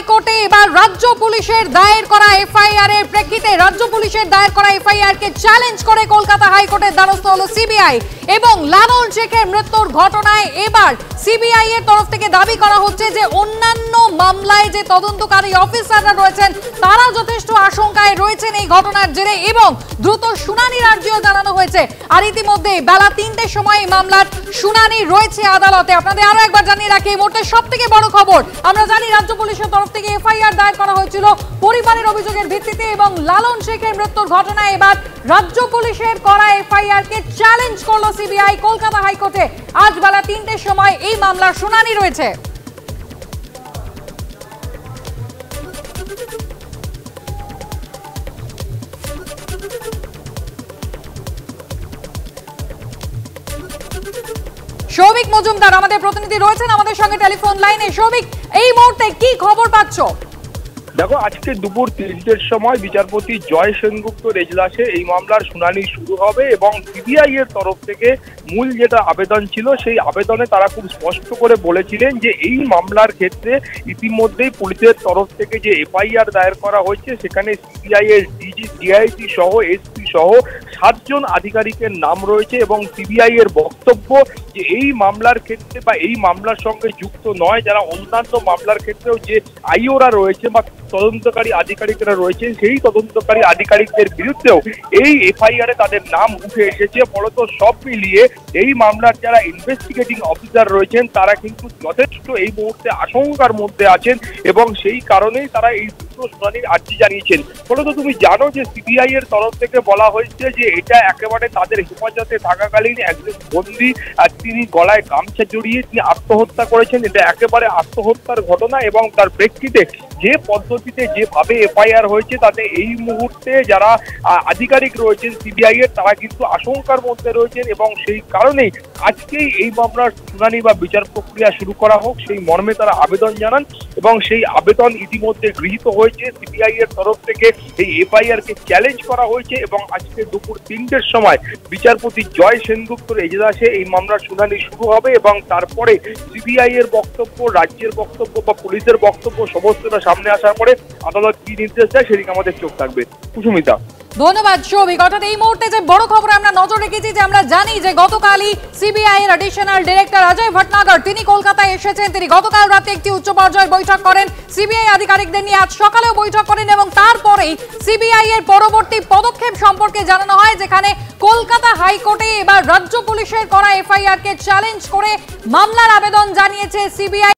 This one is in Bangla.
হাইকোর্টে এবার রাজ্য পুলিশের দায়ের করা এফআইআর এর প্রেক্ষিতে রাজ্য পুলিশের দায়ের করা এফআইআর কে চ্যালেঞ্জ করে কলকাতা হাইকোর্টের দ্বারস্থ হলো সিবিআই এবং লালন শেখের মৃত্যুর ঘটনায় এবার সিবিআই এর তরফ থেকে দাবি করা হচ্ছে যে অন্যান্য মামলায় যে তদন্তকারী অফিসাররা রয়েছেন তারা যথেষ্ট আশঙ্কায় রয়েছেন এই ঘটনার জেরে এবং দ্রুত শুনানির আর্জিও জানানো হয়েছে। আর ইতিমধ্যে বেলা তিনটের সময় মামলার শুনানি রয়েছে আদালতে। আপনাদের আরও একবার জানিয়ে রাখি, এই মুহূর্তে সব থেকে বড় খবর, আমরা জানি রাজ্য পুলিশের তরফ থেকে এফআইআর দায়ের করা হয়েছিল পরিবারের অভিযোগের ভিত্তিতে এবং লালন শেখের মৃত্যুর ঘটনায় এবার রাজ্য পুলিশের করা এফআইআর কে চ্যালেঞ্জ করল সিবিআই, কলকাতা হাইকোর্টে। আজ বেলা তিনটের সময় এই মামলার শুনানি রয়েছে। সৌভিক মজুমদার, আমাদের প্রতিনিধি রয়েছেন আমাদের সঙ্গে টেলিফোন লাইনে। সৌভিক, এই মুহূর্তে কি খবর পাচ্ছ? দেখো, আজকে দুপুর তিনটের সময় বিচারপতি জয় সেনগুপ্তর এজলাসে এই মামলার শুনানি শুরু হবে এবং সিবিআই এর তরফ থেকে মূল যেটা আবেদন ছিল, সেই আবেদনে তারা খুব স্পষ্ট করে বলেছিলেন যে এই মামলার ক্ষেত্রে ইতিমধ্যেই পুলিশের তরফ থেকে যে এফআইআর দায়ের করা হয়েছে, সেখানে সিবিআই এর ডিজি, ডিআইজি সহ এসপি সহ সাতজন আধিকারিকের নাম রয়েছে এবং সিবিআই এর বক্তব্য যে এই মামলার ক্ষেত্রে বা এই মামলার সঙ্গে যুক্ত নয়, যারা অন্যান্য মামলার ক্ষেত্রেও যে আইওরা রয়েছে বা তদন্তকারী আধিকারিকরা রয়েছেন, সেই তদন্তকারী আধিকারিকদের বিরুদ্ধেও এই এফআইআর তাদের নাম উঠে এসেছে। ফলত সব মিলিয়ে এই মামলার যারা ইনভেস্টিগেটিং অফিসার রয়েছেন, তারা কিন্তু যথেষ্ট এই মুহূর্তে আশঙ্কার মধ্যে আছেন এবং সেই কারণেই তারা এই দ্রুত শুনানির আর্জি জানিয়েছেন। ফলত তুমি জানো যে সিবিআই এর তরফ থেকে বলা হয়েছে যে এটা একেবারে তাদের হেফাজতে থাকাকালীন একজন বন্দী, আর তিনি গলায় গামছা জড়িয়ে তিনি আত্মহত্যা করেছেন। এটা একেবারে আত্মহত্যার ঘটনা এবং তার প্রেক্ষিতে যে পদ্ধতিতে যেভাবে এফআইআর হয়েছে, তাতে এই মুহূর্তে যারা আধিকারিক রয়েছেন সিবিআই এর তারা কিন্তু আশঙ্কার মধ্যে রয়েছেন এবং সেই কারণেই আজকেই এই মামলার শুনানি বা বিচার প্রক্রিয়া শুরু করা হোক। সেই মর্মে তারা আবেদন জানান। এবং সেই আবেদন ইতিমধ্যে গৃহীত হয়েছে। সিবিআই এর তরফ থেকে এই এফআইআর কে চ্যালেঞ্জ করা হয়েছে এবং আজকে দুপুর তিনটের সময় বিচারপতি জয় সেনগুপ্তর এজলাসে এই মামলার শুনানি শুরু হবে এবং তারপরে সিবিআই এর বক্তব্য, রাজ্যের বক্তব্য বা পুলিশের বক্তব্য সমস্তটা সামনে আসার পরে আদালত কি নির্দেশ দেয় সেদিকে আমাদের চোখ থাকবে। কুসুমিতা ধন্যবাদ সৌভিক। অর্থাৎ এই মুহূর্তে যে বড় খবর আমরা নজর রেখেছি, যে আমরা জানি যে গতকালই সিবিআই এর অ্যাডিশনাল ডিরেক্টর অজয় ভটনাগর তিনি কলকাতায় এসেছেন। তিনি গতকাল রাতে একটি উচ্চ পর্যায়ের বৈঠক করেন। সিবিআই আধিকারিকদের নিয়ে আজ সকালেও বৈঠক করেন এবং তারপরেই সিবিআই এর পরবর্তী পদক্ষেপ সম্পর্কে জানানো হয়, যেখানে কলকাতা হাইকোর্টে এবার রাজ্য পুলিশের করা এফআইআর কে চ্যালেঞ্জ করে মামলার আবেদন জানিয়েছে সিবিআই।